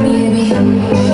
Baby,